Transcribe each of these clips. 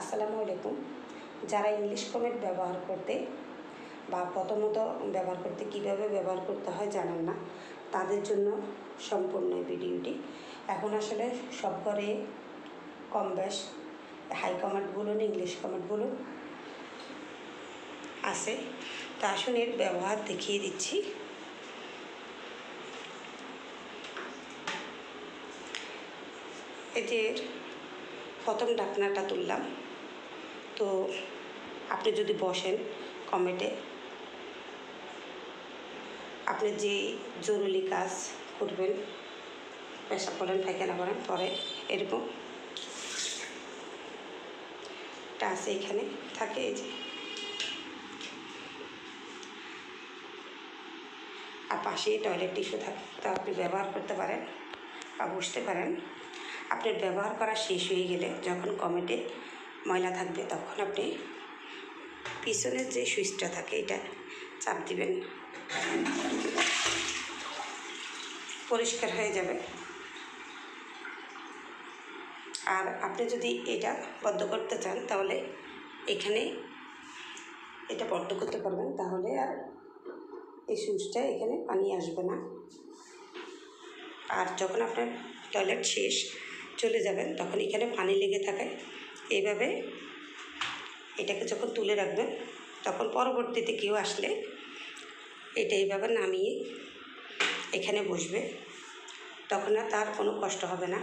আসসালামু আলাইকুম। যারা ইংলিশ কমেন্ট ব্যবহার করতে বা প্রথমত ব্যবহার করতে কীভাবে ব্যবহার করতে হয় জানেন না, তাদের জন্য সম্পূর্ণ ভিডিওটি। এখন আসলে সব ঘরে কম বেশ হাই কমেন্ট বলুন ইংলিশ কমেন্ট বলুন আছে। তা আসুন এর ব্যবহার দেখিয়ে দিচ্ছি। এর প্রথম ডাকনাটা তুললাম। তো আপনি যদি বসেন কমেটে আপনি যে জরুরি কাজ করবেন পেশাব করেন পায়খানা করেন, পরে এরকম। একটা আছে এখানে, থাকে এই যে। আর পাশেই টয়লেট টিস্যু থাকে তো আপনি ব্যবহার করতে পারেন বা বসতে পারেন। আপনার ব্যবহার করা শেষ হয়ে গেলে যখন কমেটে ময়লা থাকবে, তখন আপনি পিছনের যে সুইচটা থাকে, এটা চাপ দিবেন। পরিষ্কার হয়ে যাবে। আর আপনি যদি এটা বদ্ধ করতে চান, তাহলে এখানে এটা বদ্ধ করতে পারবেন, তাহলে আর এই সুইচটা এখানে পানি আসবে না। আর যখন আপনার টয়লেট শেষ চলে যাবেন, তখন এখানে পানি লেগে থাকে। এইভাবে এটাকে যখন তুলে রাখবেন, তখন পরবর্তীতে কেউ আসলে এটা এইভাবে নামিয়ে এখানে বসবে। তখন আর তার কোনো কষ্ট হবে না।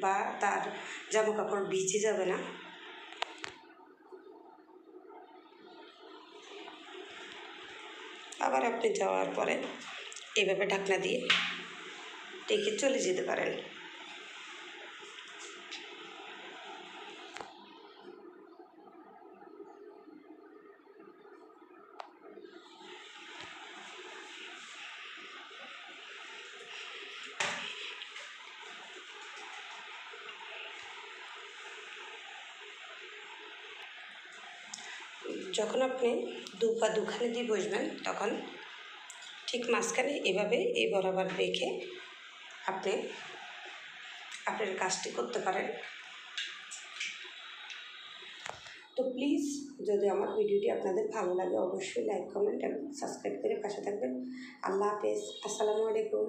বা তার জামা কাপড় ভিজে যাবে না। আবার আপনি যাওয়ার পরে এইভাবে ঢাকনা দিয়ে ডেকে চলে যেতে পারেন। যখন আপনি দু পা দুখানে দিয়ে বসবেন, তখন ঠিক মাঝখানে এভাবে এই বরাবর রেখে আপনি, আপনার কাজটি করতে পারেন। তো প্লিজ যদি আমার ভিডিওটি আপনাদের ভালো লাগে, অবশ্যই লাইক কমেন্ট এবং সাবস্ক্রাইব করে পাশে থাকবেন। আল্লাহ হাফেজ। আসসালামু আলাইকুম।